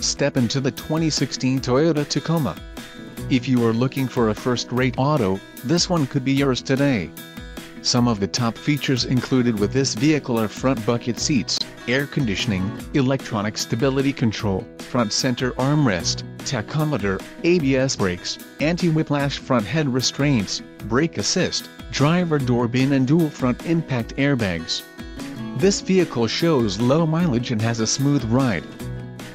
Step into the 2016 Toyota Tacoma. If you are looking for a first-rate auto, this one could be yours today. Some of the top features included with this vehicle are front bucket seats, air conditioning, electronic stability control, front center armrest, tachometer, ABS brakes, anti-whiplash front head restraints, brake assist, driver door bin and dual front impact airbags. This vehicle shows low mileage and has a smooth ride.